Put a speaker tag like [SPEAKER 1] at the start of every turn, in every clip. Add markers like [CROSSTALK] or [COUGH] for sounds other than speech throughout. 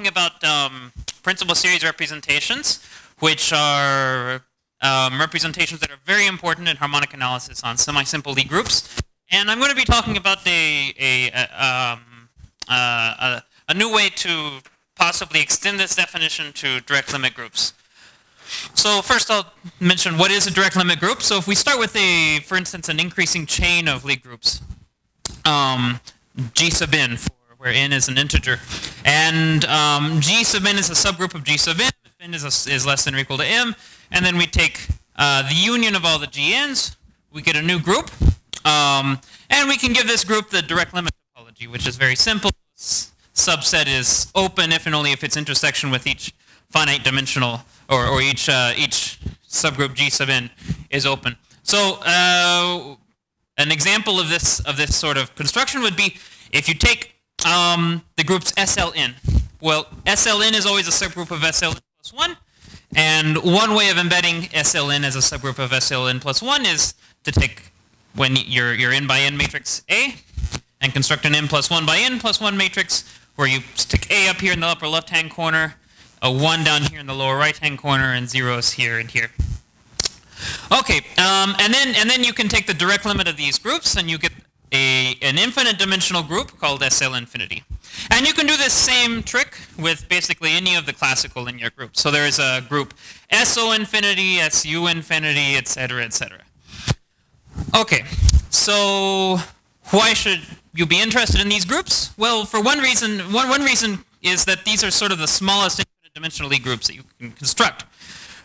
[SPEAKER 1] talking about um, principal series representations, which are um, representations that are very important in harmonic analysis on semi-simple Lie groups. And I'm going to be talking about a, a, a, um, uh, a, a new way to possibly extend this definition to direct limit groups. So first I'll mention what is a direct limit group. So if we start with a, for instance, an increasing chain of Lie groups, um, G sub n, for, where n is an integer, and um, G sub n is a subgroup of G sub n, if n is, a, is less than or equal to m, and then we take uh, the union of all the GNs, we get a new group, um, and we can give this group the direct limit topology, which is very simple. Subset is open if and only if its intersection with each finite dimensional, or, or each, uh, each subgroup G sub n is open. So uh, an example of this, of this sort of construction would be if you take um, the groups SLN. Well, SLN is always a subgroup of SLN plus 1, and one way of embedding SLN as a subgroup of SLN plus 1 is to take when your, your n by n matrix A and construct an n plus 1 by n plus 1 matrix where you stick A up here in the upper left-hand corner, a 1 down here in the lower right-hand corner, and zeros here and here. Okay, um, and then and then you can take the direct limit of these groups, and you get a an infinite dimensional group called SL infinity. And you can do this same trick with basically any of the classical linear groups. So there is a group SO infinity, SU infinity, etc., etc. Okay, so why should you be interested in these groups? Well, for one reason, one, one reason is that these are sort of the smallest infinite dimensional groups that you can construct,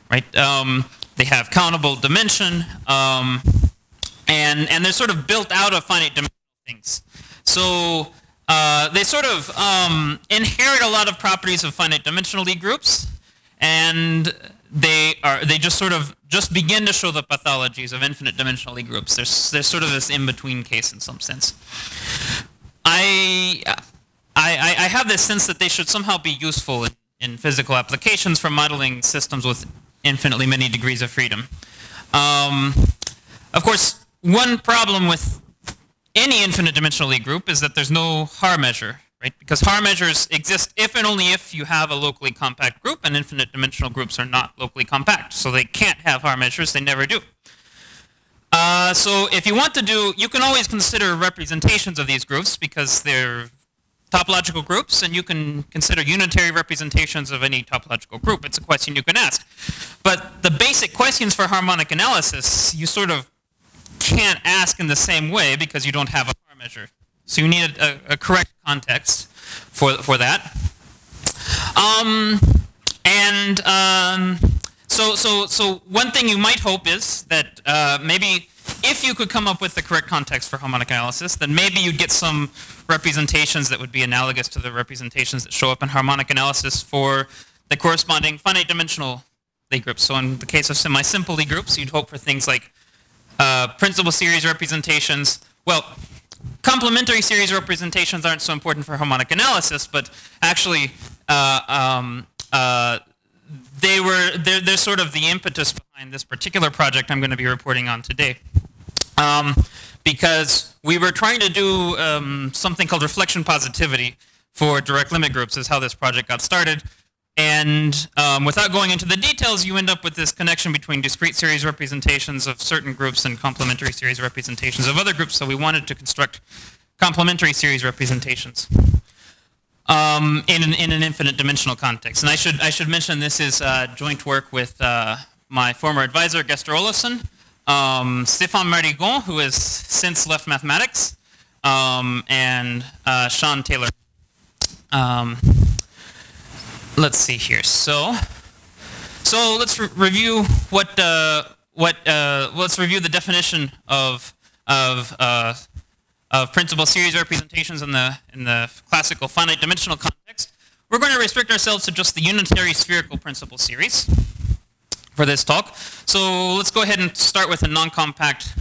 [SPEAKER 1] right? Um, they have countable dimension, um, and and they're sort of built out of finite dimensional things. So uh, they sort of um, inherit a lot of properties of finite dimensional groups, and they are they just sort of just begin to show the pathologies of infinite dimensional groups. There's there's sort of this in between case in some sense. I I, I have this sense that they should somehow be useful in, in physical applications for modeling systems with infinitely many degrees of freedom. Um, of course, one problem with any infinite dimensional Lie group is that there's no Haar measure, right? Because Haar measures exist if and only if you have a locally compact group, and infinite dimensional groups are not locally compact. So they can't have Haar measures, they never do. Uh, so if you want to do, you can always consider representations of these groups because they're topological groups, and you can consider unitary representations of any topological group. It's a question you can ask. But the basic questions for harmonic analysis, you sort of can't ask in the same way because you don't have a Haar measure. So you need a, a, a correct context for, for that. Um, and um, so, so, so one thing you might hope is that uh, maybe if you could come up with the correct context for harmonic analysis, then maybe you'd get some representations that would be analogous to the representations that show up in harmonic analysis for the corresponding finite dimensional Lie groups. So in the case of semi-simple Lie groups, you'd hope for things like uh, principal series representations. Well, complementary series representations aren't so important for harmonic analysis, but actually uh, um, uh, they were they're, they're, sort of the impetus behind this particular project I'm going to be reporting on today. Um, because we were trying to do um, something called reflection positivity for direct limit groups is how this project got started. And um, without going into the details, you end up with this connection between discrete series representations of certain groups and complementary series representations of other groups. So we wanted to construct complementary series representations um, in, an, in an infinite dimensional context. And I should, I should mention this is uh, joint work with uh, my former advisor, Gestur Olafsson, um, Stéphane Merigon, who has since left mathematics, um, and uh, Sean Taylor. Let's see here. So, so let's re review what uh, what uh, let's review the definition of of uh, of principal series representations in the in the classical finite dimensional context. We're going to restrict ourselves to just the unitary spherical principal series for this talk. So let's go ahead and start with a non-compact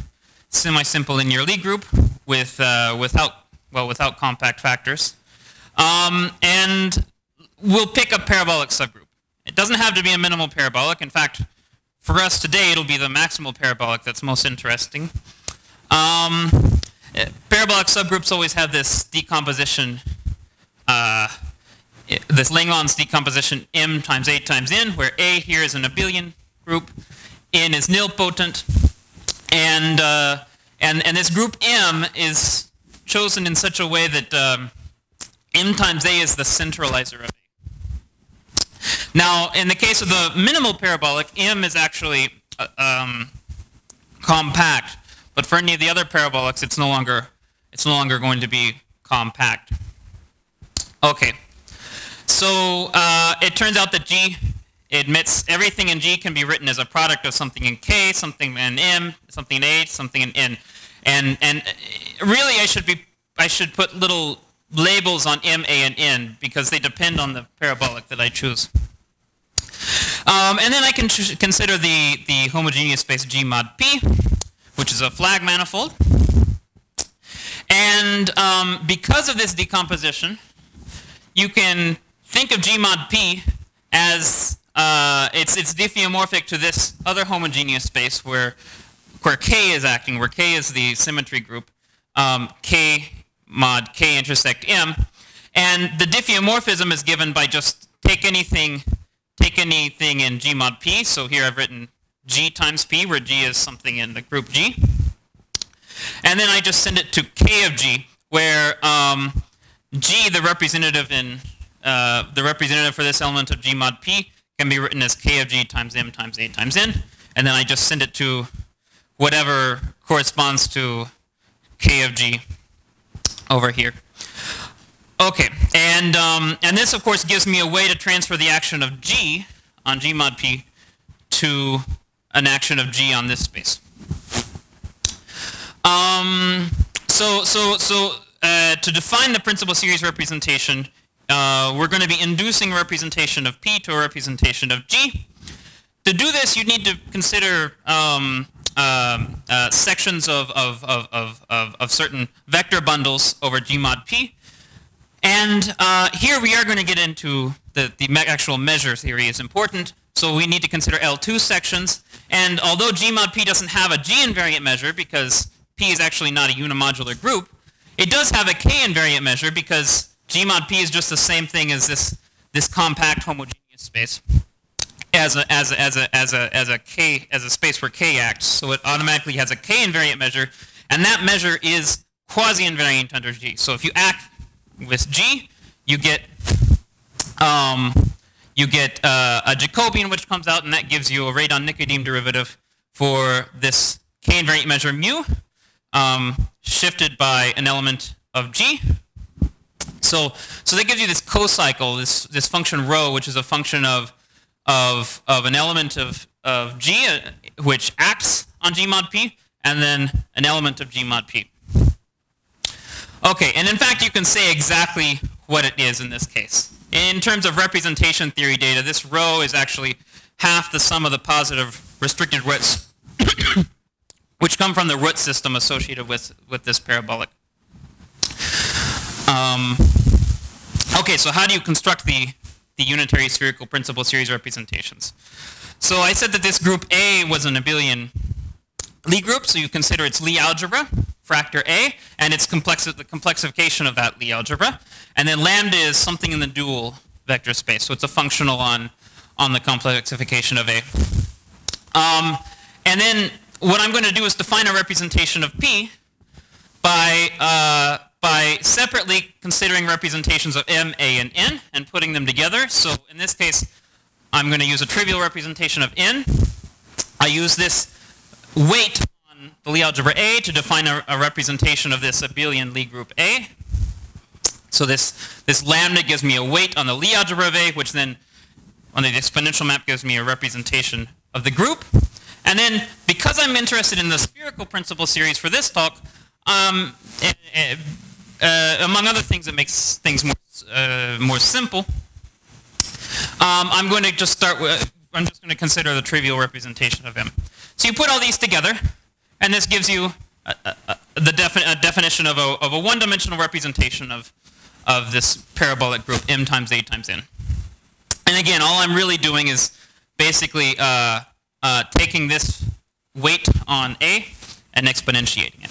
[SPEAKER 1] semi-simple linear Lie group with uh, without well without compact factors. Um, and we'll pick a parabolic subgroup. It doesn't have to be a minimal parabolic. In fact, for us today, it'll be the maximal parabolic that's most interesting. Um, parabolic subgroups always have this decomposition uh, this Langlands decomposition m times a times n, where a here is an abelian group, n is nilpotent, and uh, and and this group m is chosen in such a way that um, m times a is the centralizer of a. Now, in the case of the minimal parabolic, m is actually uh, um, compact, but for any of the other parabolics, it's no longer it's no longer going to be compact. Okay, so uh, it turns out that G admits everything in G can be written as a product of something in K, something in M, something in H, something in N, and and really I should be I should put little labels on M, A, and N because they depend on the parabolic that I choose. Um, and then I can consider the, the homogeneous space G mod P, which is a flag manifold. And um, because of this decomposition, you can think of G mod P as uh, it's, it's diffeomorphic to this other homogeneous space where, where K is acting, where K is the symmetry group, um, K mod K intersect M. And the diffeomorphism is given by just take anything take anything in G mod P. So here I've written G times P, where G is something in the group G. And then I just send it to K of G, where um, G, the representative in uh, the representative for this element of G mod P, can be written as K of G times M times A times N. And then I just send it to whatever corresponds to K of G over here. Okay, and, um, and this of course gives me a way to transfer the action of G on G mod P to an action of G on this space. Um, so so, so uh, to define the principal series representation, uh, we're going to be inducing representation of P to a representation of G. To do this, you need to consider um, um, uh, sections of, of, of, of, of certain vector bundles over G mod P. And uh, here we are going to get into the, the me actual measure theory is important. So we need to consider L2 sections. And although G mod P doesn't have a G invariant measure because P is actually not a unimodular group, it does have a K invariant measure because G mod P is just the same thing as this, this compact homogeneous space as a, as a, as a, as a, as a K, as a space where K acts. So it automatically has a K invariant measure, and that measure is quasi-invariant under G. So if you act with G, you get um, you get uh, a Jacobian which comes out, and that gives you a radon-Nikodym derivative for this k invariant measure mu, um, shifted by an element of G. So, so that gives you this cocycle, this this function rho, which is a function of of of an element of of G, uh, which acts on G mod P, and then an element of G mod P. Okay, and in fact, you can say exactly what it is in this case. In terms of representation theory data, this rho is actually half the sum of the positive restricted roots, [COUGHS] which come from the root system associated with, with this parabolic. Um, okay, so how do you construct the, the unitary spherical principal series representations? So I said that this group A was an abelian Lie group, so you consider its Lie algebra fraktur A, and it's complex the complexification of that Lie algebra. And then lambda is something in the dual vector space, so it's a functional on, on the complexification of A. Um, and then what I'm going to do is define a representation of P by, uh, by separately considering representations of M, A, and N and putting them together. So in this case, I'm going to use a trivial representation of N. I use this weight on the Lie algebra A to define a, a, representation of this abelian Lie group A. So this, this lambda gives me a weight on the Lie algebra of A, which then on the exponential map gives me a representation of the group. And then because I'm interested in the spherical principal series for this talk, um, it, it, uh, among other things that makes things more, uh, more simple, um, I'm going to just start with, I'm just going to consider the trivial representation of M. So you put all these together, and this gives you a, a, the defi definition of a, a one-dimensional representation of, of this parabolic group m times a times n. And again, all I'm really doing is basically uh, uh, taking this weight on a and exponentiating it.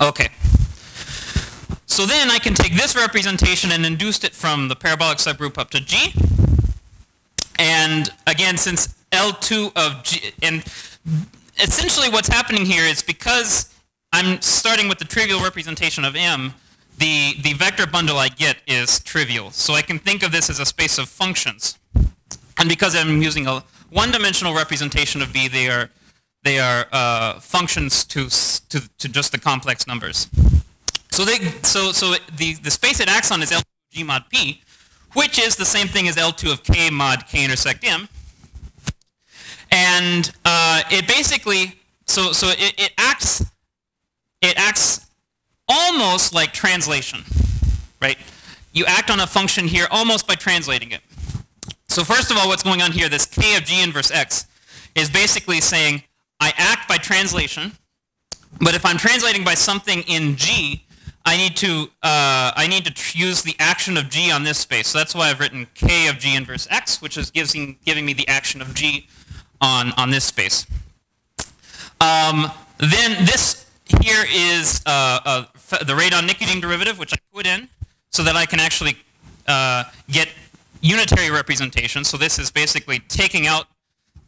[SPEAKER 1] Okay. So then I can take this representation and induce it from the parabolic subgroup up to G. And again, since L2 of G, and essentially what's happening here is because I'm starting with the trivial representation of M, the, the vector bundle I get is trivial. So I can think of this as a space of functions. And because I'm using a one-dimensional representation of B, they are, they are uh, functions to, to, to just the complex numbers. So, they, so, so the, the space it acts on is L2 G mod P, which is the same thing as L2 of K mod K intersect M. And uh, it basically, so, so it, it acts, it acts almost like translation, right? You act on a function here almost by translating it. So first of all, what's going on here, this k of g inverse x, is basically saying I act by translation, but if I'm translating by something in g, I need to uh, I need to use the action of g on this space. So that's why I've written k of g inverse x, which is giving giving me the action of g on on this space. Um, then this here is uh, uh, the radon-Nikodym derivative, which I put in so that I can actually uh, get unitary representation. So this is basically taking out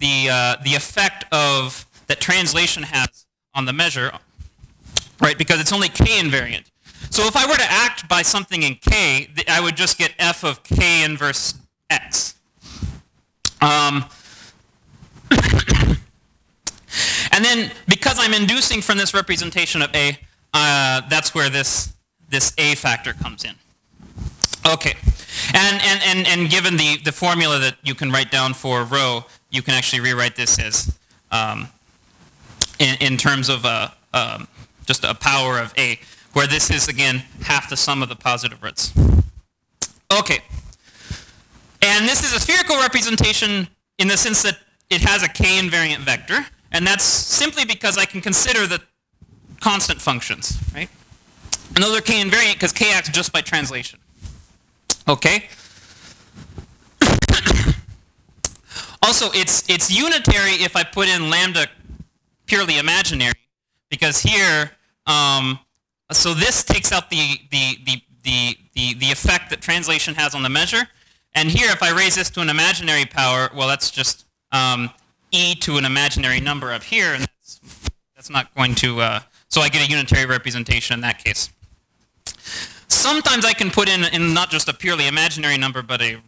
[SPEAKER 1] the, uh, the effect of that translation has on the measure, right? Because it's only k invariant. So if I were to act by something in k, I would just get f of k inverse x. Um, [COUGHS] and then because I'm inducing from this representation of A, uh, that's where this, this A factor comes in. Okay. And, and, and, and given the, the formula that you can write down for rho, you can actually rewrite this as um, in, in terms of a, um, just a power of A, where this is, again, half the sum of the positive roots. Okay. And this is a spherical representation in the sense that it has a k invariant vector, and that's simply because I can consider the constant functions, right? And those are k invariant because k acts just by translation. Okay? [COUGHS] also, it's, it's unitary if I put in lambda purely imaginary, because here, um, so this takes out the, the, the, the, the, the effect that translation has on the measure, and here, if I raise this to an imaginary power, well, that's just um, e to an imaginary number up here, and that's, that's not going to, uh, so I get a unitary representation in that case. Sometimes I can put in, in not just a purely imaginary number, but a,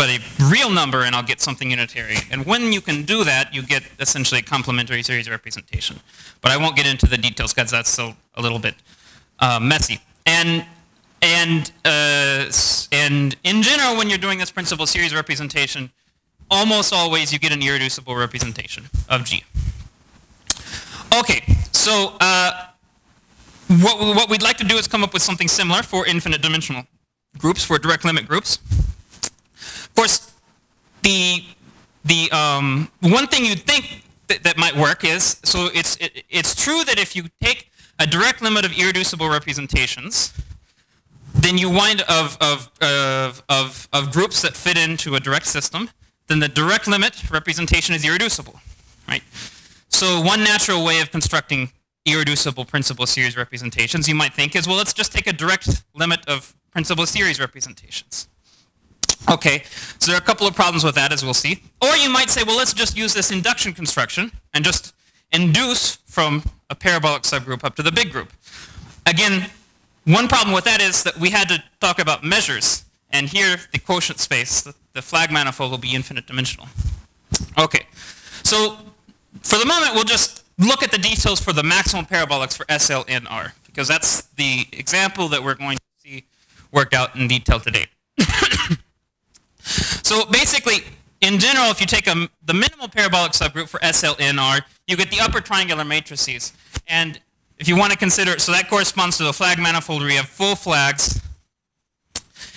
[SPEAKER 1] but a real number, and I'll get something unitary. And when you can do that, you get essentially a complementary series representation. But I won't get into the details because that's a little bit uh, messy. And and uh, and in general, when you're doing this principal series representation, almost always you get an irreducible representation of G. Okay, so uh, what, what we'd like to do is come up with something similar for infinite dimensional groups, for direct limit groups. Of course, the, the um, one thing you'd think that, that might work is, so it's, it, it's true that if you take a direct limit of irreducible representations, then you wind of, of, of, of, of groups that fit into a direct system, then the direct limit representation is irreducible, right? So one natural way of constructing irreducible principal series representations you might think is, well, let's just take a direct limit of principal series representations. Okay, so there are a couple of problems with that, as we'll see. Or you might say, well, let's just use this induction construction and just induce from a parabolic subgroup up to the big group. Again, one problem with that is that we had to talk about measures. And here, the quotient space, the, flag manifold will be infinite dimensional. Okay, so for the moment, we'll just look at the details for the maximum parabolics for SL and R, because that's the example that we're going to see worked out in detail today. [COUGHS] [COUGHS] so basically, in general, if you take a, the minimal parabolic subgroup for SLNR, you get the upper triangular matrices. And if you want to consider, so that corresponds to the flag manifold where you have full flags.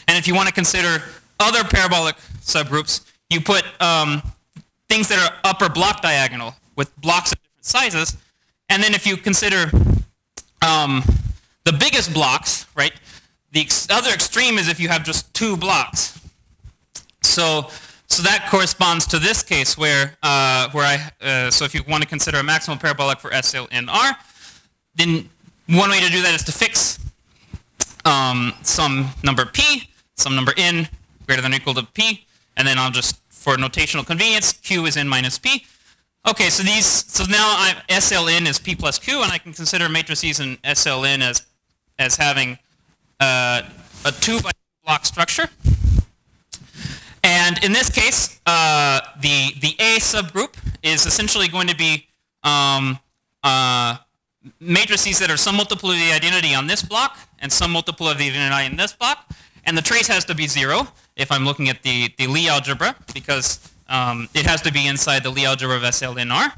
[SPEAKER 1] And if you want to consider other parabolic subgroups, you put um, things that are upper block diagonal with blocks of different sizes. And then if you consider um, the biggest blocks, right, the ex other extreme is if you have just two blocks. So, so that corresponds to this case where, uh, where I, uh, so if you want to consider a maximal parabolic for SL in R, then one way to do that is to fix um, some number p, some number n greater than or equal to p, and then I'll just, for notational convenience, q is n minus p. Okay, so these, so now I, SLN is p plus q, and I can consider matrices in SLN as, as having uh, a two by block structure. And in this case, uh, the, the A subgroup is essentially going to be um, uh, matrices that are some multiple of the identity on this block and some multiple of the identity in this block. And the trace has to be zero if I'm looking at the, the Lie algebra because um, it has to be inside the Lie algebra of SLNR.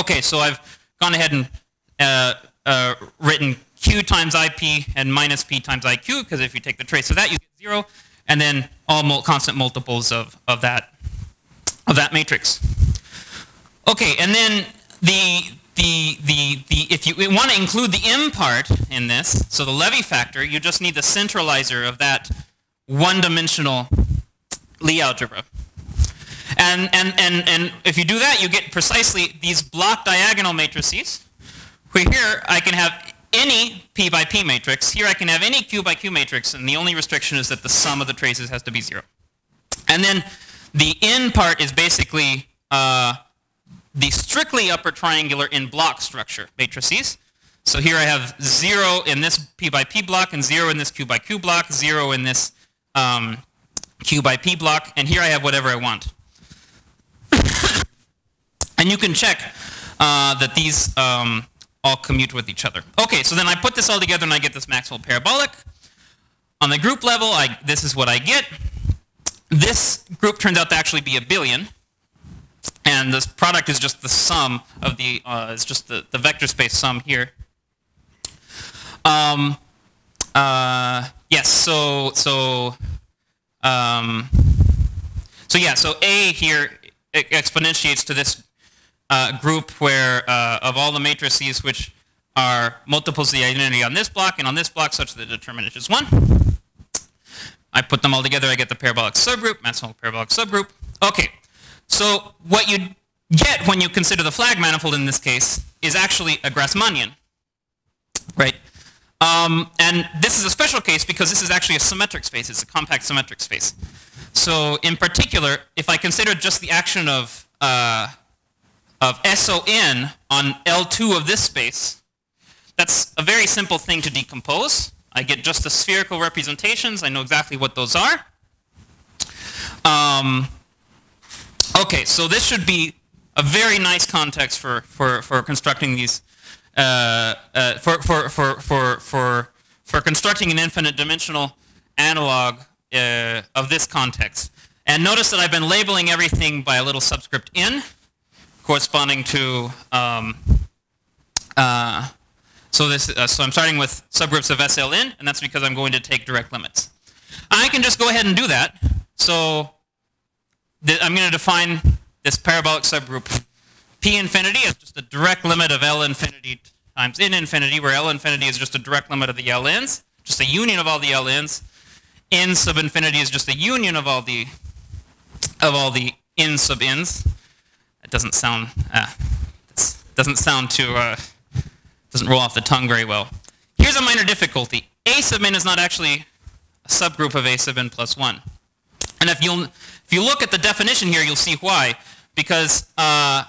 [SPEAKER 1] Okay, so I've gone ahead and uh, uh, written q times ip and minus p times iq because if you take the trace of that you get zero and then all mul constant multiples of, of that of that matrix. Okay, and then the the, the, the, if you want to include the m part in this, so the Levi factor, you just need the centralizer of that one-dimensional Lie algebra. And, and, and, and if you do that, you get precisely these block diagonal matrices, where here I can have any p by p matrix. Here I can have any q by q matrix, and the only restriction is that the sum of the traces has to be zero. And then the n part is basically uh, the strictly upper triangular in block structure matrices. So here I have 0 in this p by p block, and 0 in this q by q block, 0 in this um, q by p block, and here I have whatever I want. [COUGHS] and you can check uh, that these um, all commute with each other. Okay, so then I put this all together and I get this maximal parabolic. On the group level, I, this is what I get. This group turns out to actually be abelian and this product is just the sum of the, uh, it's just the, the vector space sum here. Um, uh, yes, so, so, um, so yeah, so A here exponentiates to this uh, group where uh, of all the matrices which are multiples of the identity on this block and on this block such that the determinant is 1. I put them all together, I get the parabolic subgroup, maximal parabolic subgroup. Okay, so what you get when you consider the flag manifold in this case is actually a Grassmannian, right? Um, and this is a special case because this is actually a symmetric space. It's a compact symmetric space. So in particular, if I consider just the action of, uh, of SON on L2 of this space, that's a very simple thing to decompose. I get just the spherical representations. I know exactly what those are. Um, Okay, so this should be a very nice context for, for, for constructing these, uh, uh, for, for, for, for, for, for constructing an infinite dimensional analog uh, of this context. And notice that I've been labeling everything by a little subscript n, corresponding to, um, uh, so, this, uh, so I'm starting with subgroups of SLN, and that's because I'm going to take direct limits. I can just go ahead and do that. So I'm going to define this parabolic subgroup P infinity as just a direct limit of L infinity times N infinity, where L infinity is just a direct limit of the LNs, just a union of all the LNs. N sub infinity is just a union of all the of all the N sub Ns. Doesn't sound uh, doesn't sound too uh, doesn't roll off the tongue very well. Here's a minor difficulty. A sub n is not actually a subgroup of A sub n plus 1. And if you'll if you look at the definition here, you'll see why. Because uh,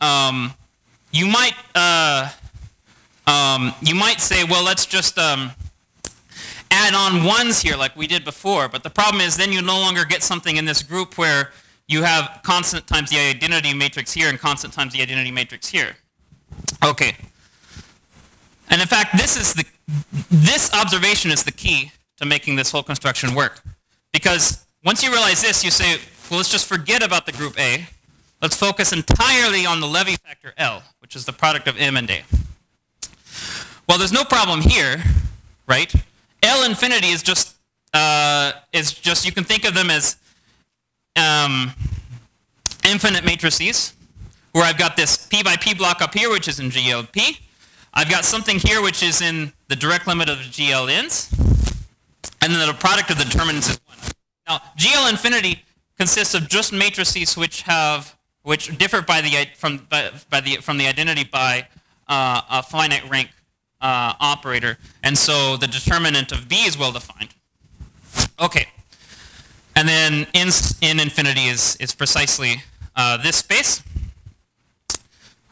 [SPEAKER 1] um, you might uh, um, you might say, well, let's just um, add on ones here like we did before. But the problem is then you no longer get something in this group where you have constant times the identity matrix here and constant times the identity matrix here. Okay. And in fact, this is the this observation is the key to making this whole construction work. Because once you realize this, you say, well, let's just forget about the group A. Let's focus entirely on the Levi factor L, which is the product of M and A. Well, there's no problem here, right? L infinity is just, uh, is just you can think of them as um, infinite matrices, where I've got this P by P block up here, which is in GLP. I've got something here which is in the direct limit of GLNs, and then the product of the determinants is 1. Now, GL infinity consists of just matrices which have which differ by the from by, by the from the identity by uh, a finite rank uh, operator, and so the determinant of B is well defined. Okay, and then in, in infinity is, is precisely uh, this space.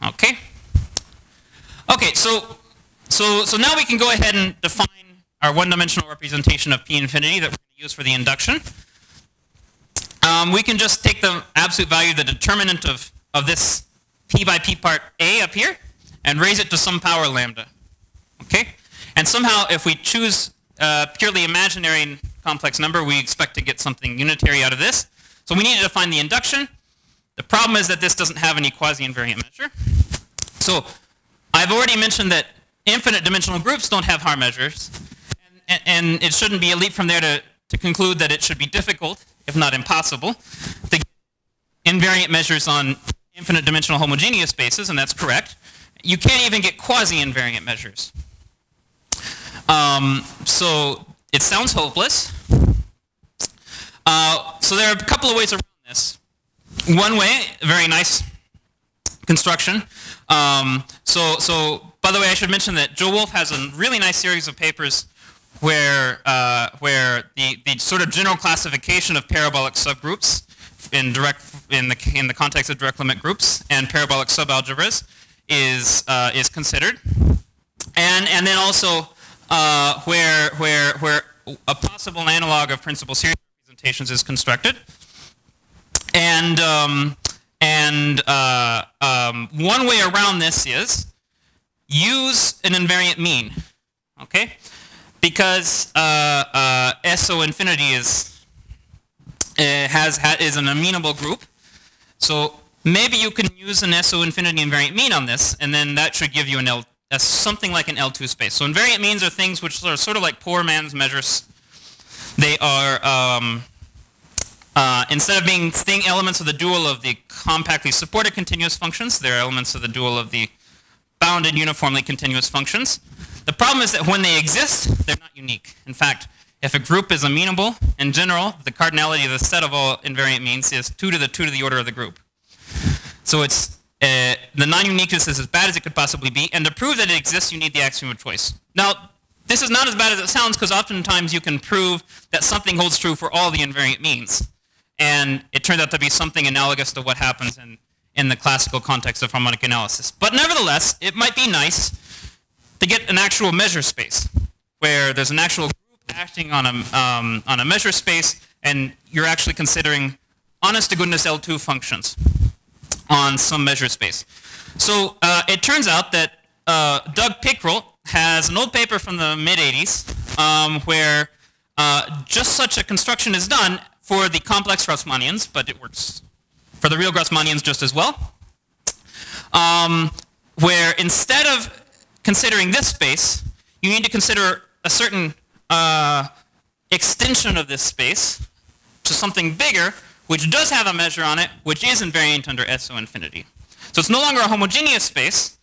[SPEAKER 1] Okay. Okay, so, so, so now we can go ahead and define our one-dimensional representation of P infinity that we're going to use for the induction. Um, we can just take the absolute value, the determinant of, of this P by P part A up here, and raise it to some power lambda. Okay? And somehow, if we choose a purely imaginary complex number, we expect to get something unitary out of this. So we need to define the induction. The problem is that this doesn't have any quasi-invariant measure. So I've already mentioned that infinite dimensional groups don't have Haar measures. And, and, it shouldn't be a leap from there to, to conclude that it should be difficult, if not impossible, to get invariant measures on infinite dimensional homogeneous spaces, and that's correct. You can't even get quasi-invariant measures. Um, so it sounds hopeless. Uh, so there are a couple of ways around this. One way, very nice construction. Um, so, so by the way, I should mention that Joe Wolf has a really nice series of papers where, uh, where the, the sort of general classification of parabolic subgroups in, direct, in, the, in the context of direct limit groups and parabolic subalgebras is, uh, is considered. And, and then also uh, where, where, where a possible analog of principal series representations is constructed. And, um, and uh, um, one way around this is use an invariant mean, okay? Because uh, uh, SO infinity is, uh, has, ha is an amenable group. So maybe you can use an SO infinity invariant mean on this, and then that should give you an L as something like an L2 space. So invariant means are things which are sort of like poor man's measures. They are, um, uh, instead of being thing elements of the dual of the compactly supported continuous functions, they're elements of the dual of the bounded uniformly continuous functions. The problem is that when they exist, they're not unique. In fact, if a group is amenable, in general, the cardinality of the set of all invariant means is 2 to the 2 to the order of the group. So it's uh, the non-uniqueness is as bad as it could possibly be, and to prove that it exists, you need the axiom of choice. Now, this is not as bad as it sounds because oftentimes you can prove that something holds true for all the invariant means. And it turns out to be something analogous to what happens in, in the classical context of harmonic analysis. But nevertheless, it might be nice to get an actual measure space where there's an actual group acting on a, um, on a measure space and you're actually considering honest to goodness L2 functions on some measure space. So uh, it turns out that uh, Doug Pickrell has an old paper from the mid-80s um, where uh, just such a construction is done for the complex Grassmannians, but it works for the real Grassmannians just as well, um, where instead of considering this space, you need to consider a certain uh, extension of this space to something bigger which does have a measure on it, which is invariant under SO infinity. So it's no longer a homogeneous space.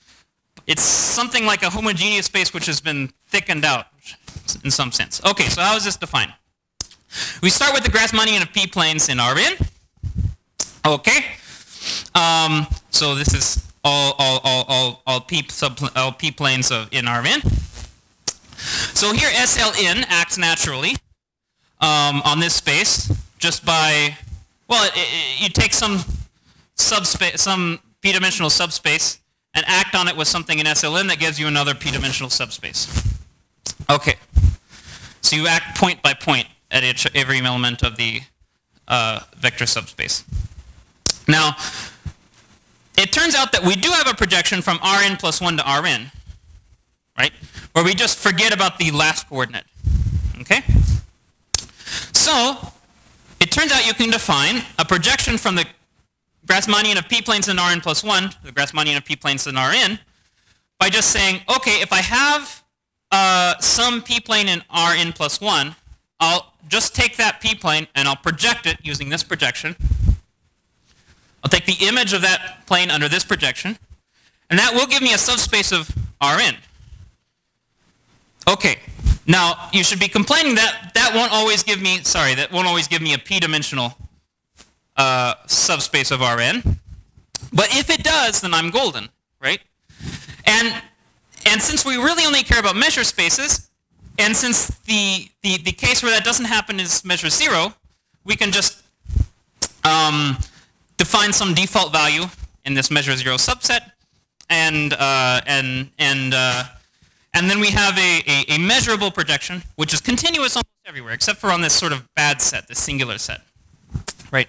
[SPEAKER 1] It's something like a homogeneous space which has been thickened out in some sense. Okay, so how is this defined? We start with the Grassmannian of p-planes in Rn. Okay. Um, so this is all, all, all, all, all p sub all p-planes of in Rn. So here SLN acts naturally um, on this space just by well, it, it, you take some subspace, some p-dimensional subspace, and act on it with something in SLN that gives you another p-dimensional subspace. Okay. So you act point by point at each, every element of the uh, vector subspace. Now, it turns out that we do have a projection from Rn plus 1 to Rn, right? Where we just forget about the last coordinate. Okay? So, turns out you can define a projection from the Grassmannian of p-planes in Rn plus 1, the Grassmannian of p-planes in Rn, by just saying, okay, if I have uh, some p-plane in Rn plus 1, I'll just take that p-plane and I'll project it using this projection. I'll take the image of that plane under this projection, and that will give me a subspace of Rn. Okay, now, you should be complaining that that won't always give me, sorry, that won't always give me a p-dimensional uh, subspace of Rn. But if it does, then I'm golden, right? And and since we really only care about measure spaces, and since the, the, the case where that doesn't happen is measure zero, we can just um, define some default value in this measure zero subset, and uh, and and uh, and then we have a, a, a, measurable projection, which is continuous almost everywhere, except for on this sort of bad set, this singular set, right?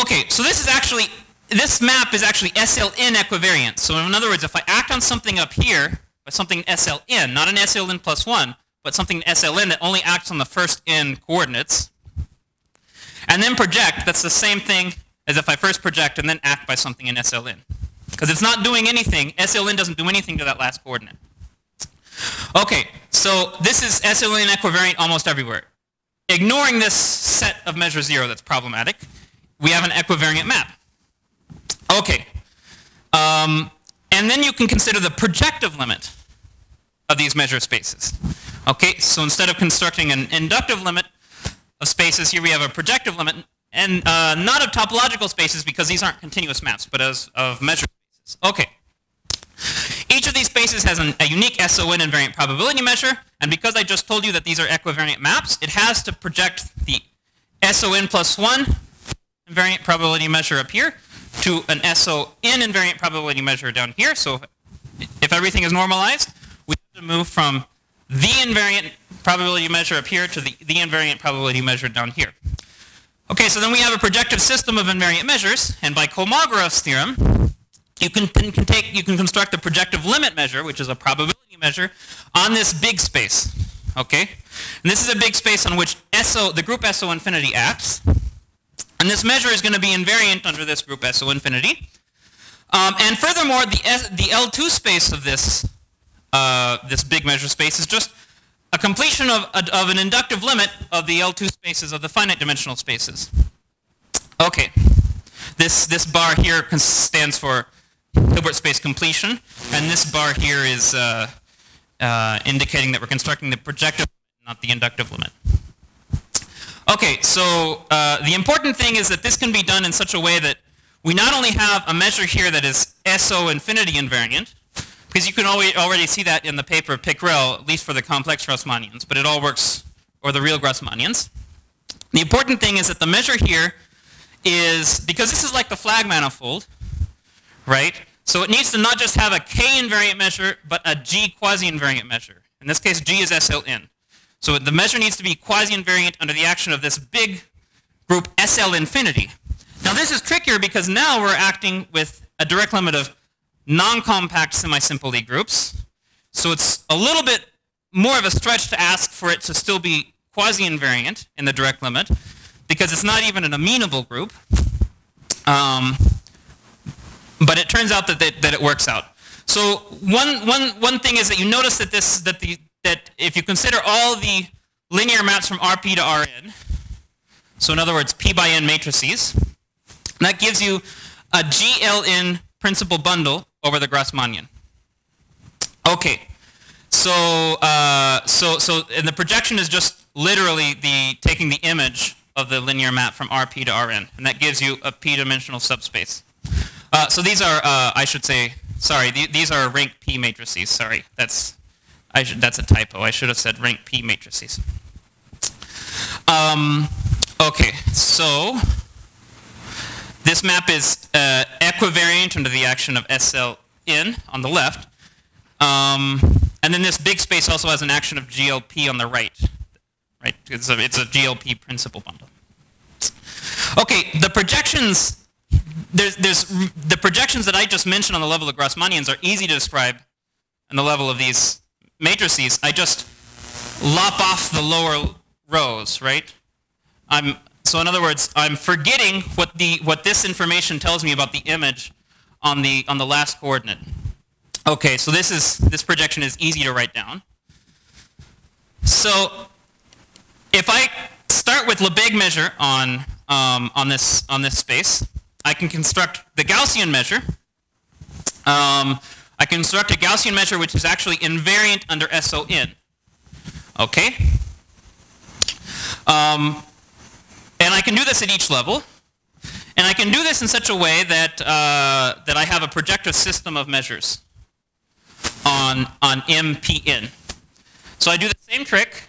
[SPEAKER 1] Okay, so this is actually this map is actually SLN equivariant. So in other words, if I act on something up here, but something SLN, not an SLN plus one, but something SLN that only acts on the first n coordinates, and then project, that's the same thing as if I first project and then act by something in SLN. Because it's not doing anything, SLN doesn't do anything to that last coordinate. Okay, so this is SLN equivariant almost everywhere. Ignoring this set of measure zero that's problematic, we have an equivariant map. Okay. Um, and then you can consider the projective limit of these measure spaces. Okay, so instead of constructing an inductive limit of spaces, here we have a projective limit, and uh, not of topological spaces because these aren't continuous maps, but as of measure spaces. Okay. Each of these spaces has an, a unique SON invariant probability measure, and because I just told you that these are equivariant maps, it has to project the SON plus 1 invariant probability measure up here to an SON invariant probability measure down here. So if, everything is normalized, we have to move from the invariant probability measure up here to the, the invariant probability measure down here. Okay, so then we have a projective system of invariant measures, and by Kolmogorov's theorem, you can, can take, you can construct a projective limit measure, which is a probability measure, on this big space. Okay, and this is a big space on which SO, the group SO infinity acts, and this measure is going to be invariant under this group SO infinity. Um, and furthermore, the, S, the L2 space of this, uh, this big measure space is just a completion of, of an inductive limit of the L2 spaces of the finite dimensional spaces. Okay. This, this bar here stands for Hilbert space completion, and this bar here is uh, uh, indicating that we're constructing the projective, not the inductive limit. Okay, so uh, the important thing is that this can be done in such a way that we not only have a measure here that is SO infinity invariant, because you can already see that in the paper of Pickrell, at least for the complex Grassmannians, but it all works, or the real Grassmannians. The important thing is that the measure here is, because this is like the flag manifold, right? So it needs to not just have a K invariant measure, but a G quasi-invariant measure. In this case, G is SLN. So the measure needs to be quasi-invariant under the action of this big group SL infinity. Now this is trickier because now we're acting with a direct limit of non-compact semi-simple Lie groups. So it's a little bit more of a stretch to ask for it to still be quasi-invariant in the direct limit because it's not even an amenable group. Um, but it turns out that, that, that it works out. So one, one, one thing is that you notice that, this, that the, that if you consider all the linear maps from Rp to Rn, so in other words, P by N matrices, that gives you a GLN principal bundle over the Grassmannian. Okay, so uh, so so and the projection is just literally the taking the image of the linear map from Rp to Rn, and that gives you a p-dimensional subspace. Uh, so these are, uh, I should say, sorry, th these are rank p matrices. Sorry, that's I should, that's a typo. I should have said rank P matrices. Um, okay, so this map is uh, equivariant under the action of SL on the left. Um, and then this big space also has an action of GLP on the right. Right? It's a, it's a GLP principal bundle. Okay, the projections, there's, there's, the projections that I just mentioned on the level of Grassmannians are easy to describe on the level of these matrices, I just lop off the lower rows, right? I'm, so in other words, I'm forgetting what, the, what this information tells me about the image on the, on the last coordinate. Okay, so this, is, this projection is easy to write down. So if I start with Lebesgue measure on, um, on, this, on this space, I can construct the Gaussian measure. Um, I can construct a Gaussian measure which is actually invariant under SON. Okay? Um, and I can do this at each level. And I can do this in such a way that, uh, that I have a projective system of measures. on, on MPN. So I do the same trick,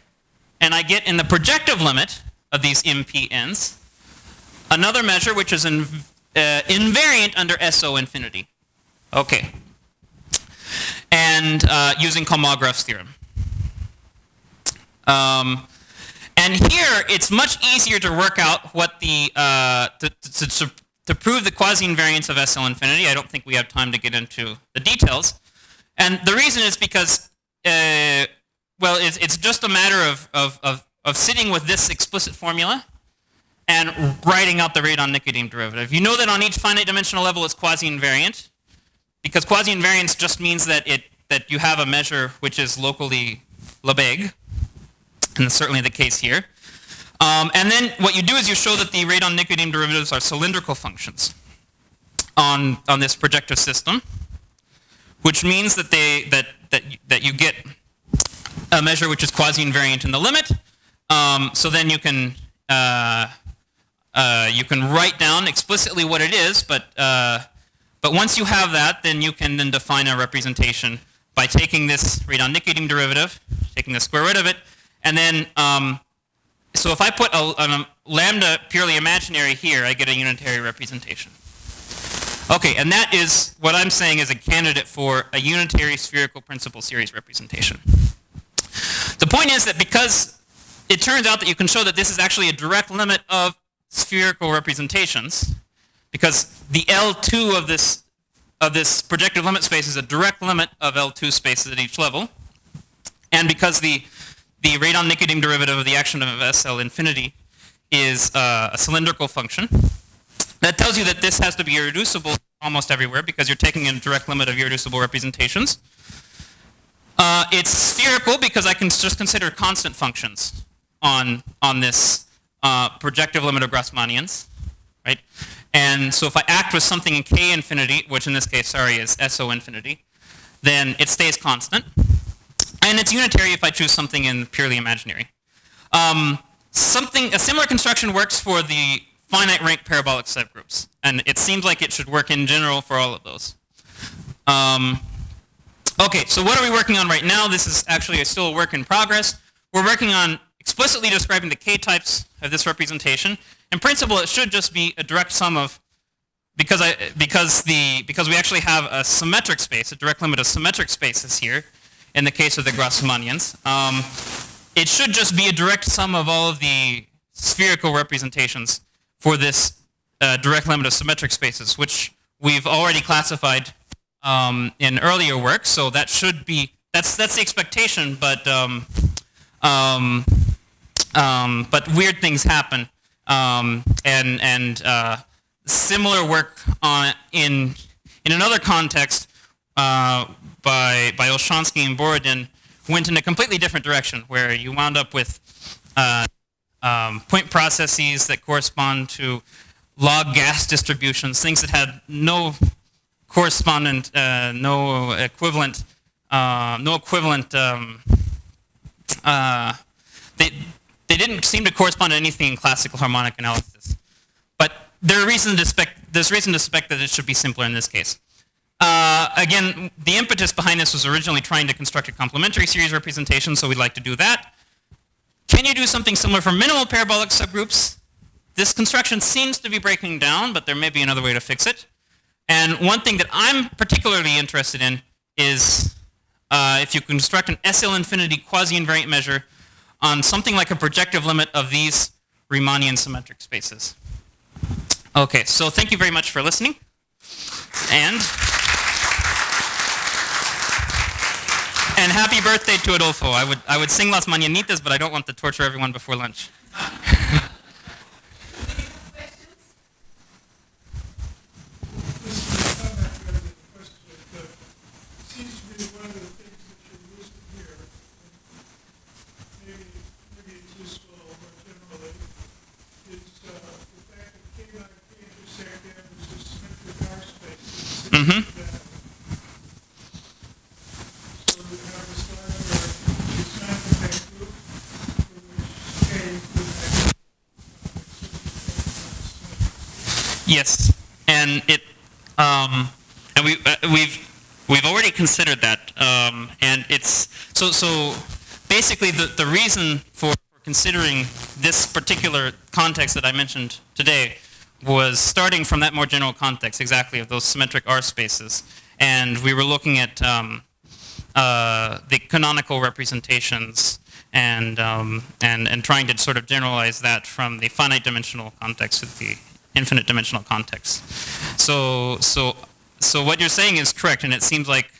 [SPEAKER 1] and I get in the projective limit of these MPNs another measure which is in, uh, invariant under SO infinity. Okay. And uh, using Kolmogorov's theorem. Um, and here, it's much easier to work out what the, uh, to, to, to, prove the quasi-invariance of SL infinity. I don't think we have time to get into the details. And the reason is because, uh, well, it's, it's just a matter of, of, of, of sitting with this explicit formula and writing out the Radon-Nikodym derivative. You know that on each finite dimensional level it's quasi-invariant, because quasi-invariance just means that, it, that you have a measure which is locally Lebesgue, and that's certainly the case here. Um, and then what you do is you show that the Radon-Nikodym derivatives are cylindrical functions on, on this projective system, which means that, they, that, that, that you get a measure which is quasi-invariant in the limit. Um, so then you can, uh, uh, you can write down explicitly what it is, but, uh, but once you have that, then you can then define a representation by taking this Radon-Nikodym derivative, taking the square root of it, and then, um, so if I put a, a, lambda purely imaginary here, I get a unitary representation. Okay, and that is what I'm saying is a candidate for a unitary spherical principal series representation. The point is that because it turns out that you can show that this is actually a direct limit of spherical representations, because the L2 of this, of this projective limit space is a direct limit of L2 spaces at each level, and because the the Radon-Nikodym derivative of the action of SL infinity is uh, a cylindrical function. That tells you that this has to be irreducible almost everywhere because you're taking a direct limit of irreducible representations. Uh, it's spherical because I can just consider constant functions on, on this uh, projective limit of Grassmannians, right? And so if I act with something in k infinity, which in this case, sorry, is SO infinity, then it stays constant. And it's unitary if I choose something in purely imaginary. Um, something, a similar construction works for the finite rank parabolic subgroups. And it seems like it should work in general for all of those. Um, okay, so what are we working on right now? This is actually still a work in progress. We're working on explicitly describing the k-types of this representation. In principle, it should just be a direct sum of because I because the because we actually have a symmetric space, a direct limit of symmetric spaces here, in the case of the Grassmannians. Um, it should just be a direct sum of all of the spherical representations for this uh, direct limit of symmetric spaces, which we've already classified um, in earlier work. So that should be that's that's the expectation, but um, um, but weird things happen, um, and and uh, similar work on in in another context uh, by, by Olshansky and Borodin went in a completely different direction, where you wound up with uh, um, point processes that correspond to log gas distributions, things that had no correspondent, uh, no equivalent, uh, no equivalent. Um, uh, they they didn't seem to correspond to anything in classical harmonic analysis, but there reason there's reason to suspect that it should be simpler in this case. Uh, again, the impetus behind this was originally trying to construct a complementary series representation, so we'd like to do that. Can you do something similar for minimal parabolic subgroups? This construction seems to be breaking down, but there may be another way to fix it. And one thing that I'm particularly interested in is uh, if you construct an SL infinity quasi-invariant measure on something like a projective limit of these Riemannian symmetric spaces. Okay, so thank you very much for listening. And... And happy birthday to Adolfo. I would, I would sing Las Mañanitas, but I don't want to torture everyone before lunch. [LAUGHS] Yes, and it um, and we uh, we've We've already considered that, um, and it's so so. Basically, the the reason for considering this particular context that I mentioned today was starting from that more general context, exactly of those symmetric R spaces, and we were looking at um, uh, the canonical representations and, um, and, and trying to sort of generalize that from the finite dimensional context to the infinite dimensional context. So, so, so what you're saying is correct, and it seems like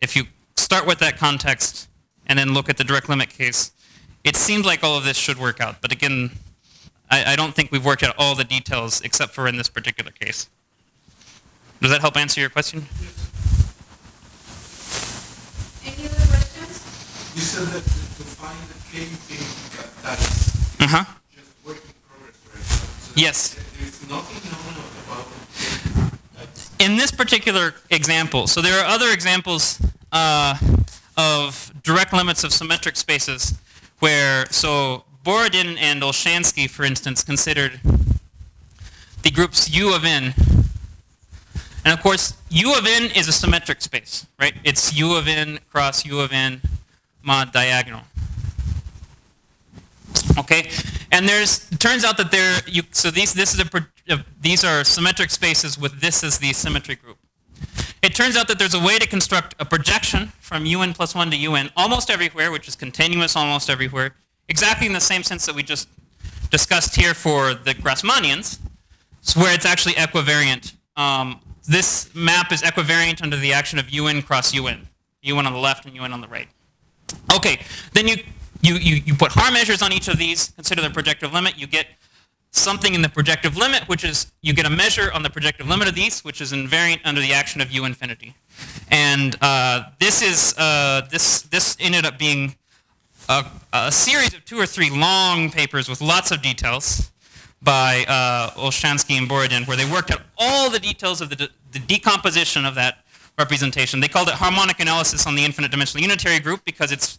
[SPEAKER 1] if you start with that context and then look at the direct limit case, it seems like all of this should work out. But again, I, I don't think we've worked out all the details except for in this particular case. Does that help answer your question?
[SPEAKER 2] Any other questions?
[SPEAKER 3] You said that to find the K thing that, that's
[SPEAKER 1] Uh-huh.
[SPEAKER 3] just work in progress, right? So
[SPEAKER 1] Yes. In this particular example, so there are other examples uh, of direct limits of symmetric spaces where, so Borodin and Olshansky, for instance, considered the groups U of n. And of course, U of n is a symmetric space, right? It's U of n cross U of n mod diagonal. Okay, and there's it turns out that there you so these this is a uh, these are symmetric spaces with this as the symmetry group. It turns out that there's a way to construct a projection from un plus 1 to un almost everywhere, which is continuous almost everywhere, exactly in the same sense that we just discussed here for the Grassmannians, where it's actually equivariant. Um, this map is equivariant under the action of un cross un, un on the left and un on the right. Okay, then you, you, you, you put Haar measures on each of these, consider the projective limit, you get something in the projective limit, which is you get a measure on the projective limit of these, which is invariant under the action of u infinity. And uh, this is uh, this this ended up being a, a series of two or three long papers with lots of details by uh, Olshansky and Borodin, where they worked out all the details of the, de- the decomposition of that representation. They called it harmonic analysis on the infinite dimensional unitary group because it's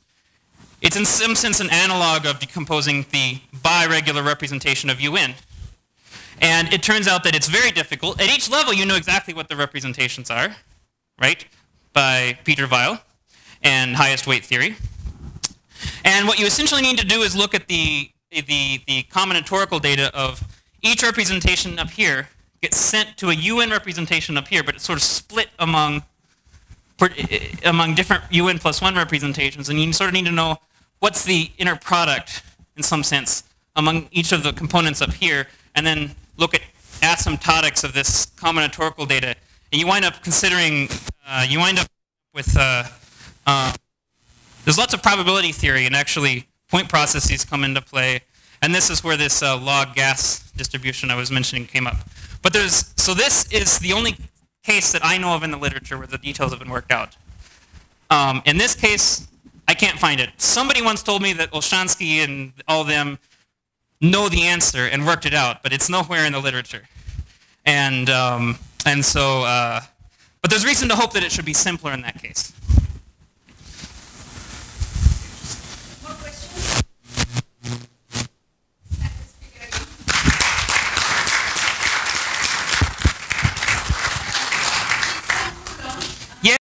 [SPEAKER 1] it's in some sense an analog of decomposing the biregular representation of un. And it turns out that it's very difficult. At each level, you know exactly what the representations are, right? By Peter Weyl and highest weight theory. And what you essentially need to do is look at the, the, the combinatorial data of each representation up here gets sent to a UN representation up here, but it's sort of split among among different UN plus one representations, and you sort of need to know what's the inner product, in some sense, among each of the components up here, and then look at asymptotics of this combinatorial data, and you wind up considering, uh, you wind up with, uh, uh, there's lots of probability theory, and actually point processes come into play, and this is where this uh, log gas distribution I was mentioning came up. But there's, so this is the only case that I know of in the literature where the details have been worked out. Um, in this case, I can't find it. Somebody once told me that Olshansky and all them know the answer and worked it out, but it's nowhere in the literature. And, um, and so, uh, but there's reason to hope that it should be simpler in that case.